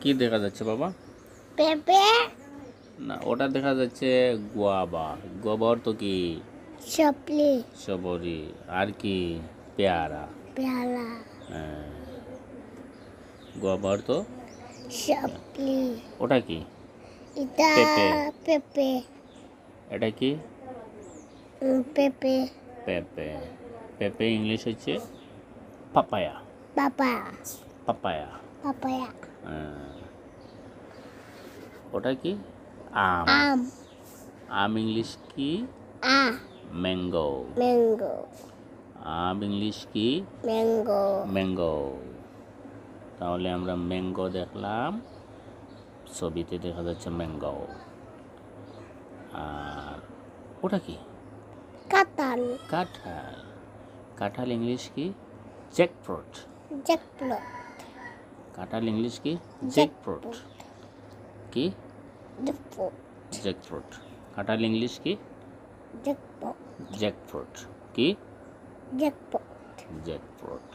কি দেখা যাচ্ছে বাবা? পেঁপে। না ওটা দেখা যাচ্ছে গোয়াবা। গোবর তো কি? সপলি সবরি আর কি? পেয়ারা। পেয়ারা। হ্যাঁ। গোয়াবা অর্থ সপলি ওটা কি? এটা পেঁপে। এটা কি? পেঁপে। পেঁপে। পেঁপে ইংলিশ হচ্ছে পাপায়া। পাপা পাপায়া। পাপায়া। হ্যাঁ। ওটা কি? আম। আম। আম ইংলিশ কি? ম্যাঙ্গো। ম্যাঙ্গো। আম ইংলিশ কি? ম্যাঙ্গো। ম্যাঙ্গো। তাহলে আমরা ম্যাঙ্গো দেখলাম। ছবিতে দেখা যাচ্ছে ম্যাঙ্গো। আর ওটা কি? কাঁঠাল। কাঁঠাল। কাঁঠাল ইংলিশ কি? জ্যাকফ্রুট। জ্যাকফ্রুট। কাঁঠাল ইংলিশ কি জ্যাকফ্রুট কি জ্যাকফ্রুট জ্যাকফ্রুট কাঁঠাল ইংলিশ কি জ্যাকফ্রুট জ্যাকফ্রুট কি জ্যাকফ্রুট জ্যাকফ্রুট